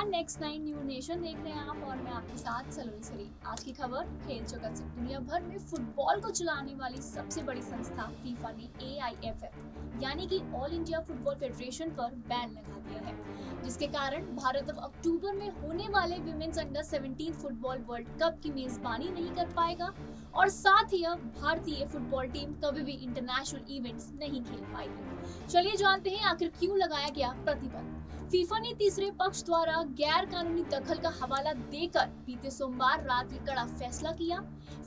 X nine new nation देख रहे हैं आप और मैं आपके साथ सलोनी सरी आज की खबर, खेल जगत से। दुनिया भर में फुटबॉल को चलाने वाली सबसे बड़ी संस्था फीफा ने एआईएफएफ यानी कि ऑल इंडिया फुटबॉल फेडरेशन पर बैन लगा दिया है। जिसके कारण भारत अब अक्टूबर में होने वाले women's under 17 football world cup की मेजबानी नहीं कर पाएगा और साथ ही अब भारतीय फुटबॉल टीम कभी भी इंटरनेशनल इवेंट्स नहीं खेल पाएगी। चलिए जानते हैं आखिर क्यों लगाया गया प्रतिबंध। फीफा ने तीसरे पक्ष द्वारा गैर कानूनी दखल का हवाला देकर बीते सोमवार रात ये कड़ा फैसला किया।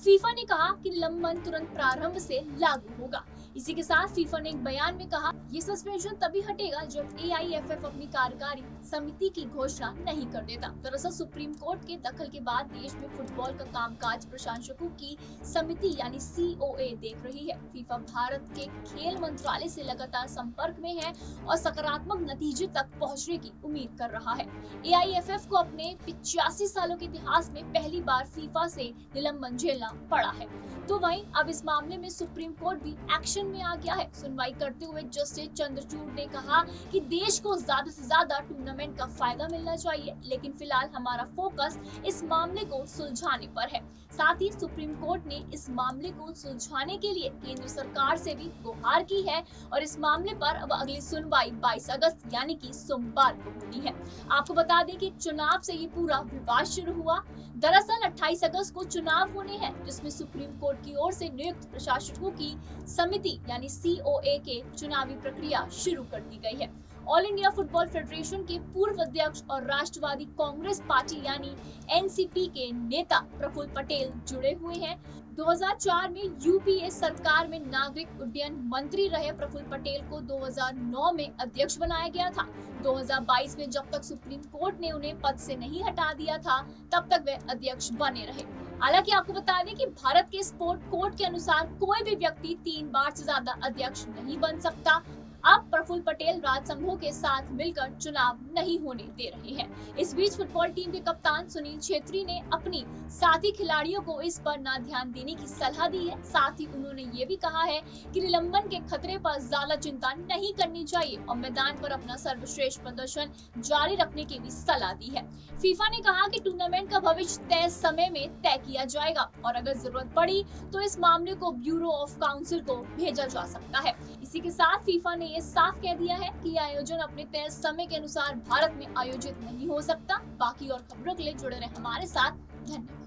फीफा ने कहा कि निलंबन तुरंत प्रारंभ से लागू होगा। इसी के साथ फीफा ने एक बयान में कहा, ये सस्पेंशन तभी हटेगा जब एआईएफएफ अपनी कार्यकारी समिति की घोषणा नहीं कर देता। दरअसल सुप्रीम कोर्ट के दखल के बाद देश में फुटबॉल का कामकाज प्रशासकों की समिति यानी सीओए देख रही है। फीफा भारत के खेल मंत्रालय से लगातार संपर्क में है और सकारात्मक नतीजे तक पहुँचने की उम्मीद कर रहा है। ए को अपने पिचासी सालों के इतिहास में पहली बार फीफा से निलंबन झेलना पड़ा है। तो वहीं अब इस मामले में सुप्रीम कोर्ट भी एक्शन में आ गया है। सुनवाई करते हुए जस्टिस चंद्रचूड़ ने कहा कि देश को ज़्यादा से ज़्यादा टूर्नामेंट का फ़ायदा मिलना चाहिए, लेकिन फ़िलहाल हमारा फोकस इस मामले को सुलझाने पर है। साथ ही सुप्रीम कोर्ट ने इस मामले को सुलझाने के लिए केंद्र सरकार से भी गुहार की है और इस मामले पर अब अगली सुनवाई 22 अगस्त, यानी कि सोमवार को होनी है। आपको बता दें कि चुनाव से ये पूरा विवाद शुरू हुआ। दरअसल 28 अगस्त को चुनाव होने हैं, जिसमें सुप्रीम कोर्ट की ओर से नियुक्त प्रशासकों की समिति, यानी सी के चुनावी प्रक्रिया शुरू कर दी गई है। ऑल इंडिया फुटबॉल फेडरेशन के पूर्व अध्यक्ष और राष्ट्रवादी कांग्रेस पार्टी यानी एनसीपी के नेता प्रफुल्ल पटेल जुड़े हुए हैं। 2004 में यूपीए सरकार में नागरिक उड्डयन मंत्री रहे प्रफुल्ल पटेल को 2009 में अध्यक्ष बनाया गया था। 2022 में जब तक सुप्रीम कोर्ट ने उन्हें पद से नहीं हटा दिया था, तब तक वे अध्यक्ष बने रहे। हालाँकि आपको बता दें कि भारत के स्पोर्ट कोड के अनुसार कोई भी व्यक्ति तीन बार से ज़्यादा अध्यक्ष नहीं बन सकता। अब प्रफुल्ल पटेल राज संघों के साथ मिलकर चुनाव नहीं होने दे रहे हैं। इस बीच फुटबॉल टीम के कप्तान सुनील छेत्री ने अपनी साथी खिलाड़ियों को इस पर न ध्यान देने की सलाह दी है। साथ ही उन्होंने ये भी कहा है कि निलंबन के खतरे पर ज़्यादा चिंता नहीं करनी चाहिए और मैदान पर अपना सर्वश्रेष्ठ प्रदर्शन जारी रखने की भी सलाह दी है। फीफा ने कहा की टूर्नामेंट का भविष्य तय समय में तय किया जाएगा और अगर ज़रूरत पड़ी तो इस मामले को ब्यूरो ऑफ़ काउंसिल को भेजा जा सकता है। इसी के साथ फीफा ने ये साफ़ कह दिया है कि आयोजन अपने तय समय के अनुसार भारत में आयोजित नहीं हो सकता। बाकी और खबरों के लिए जुड़े रहे हमारे साथ। धन्यवाद।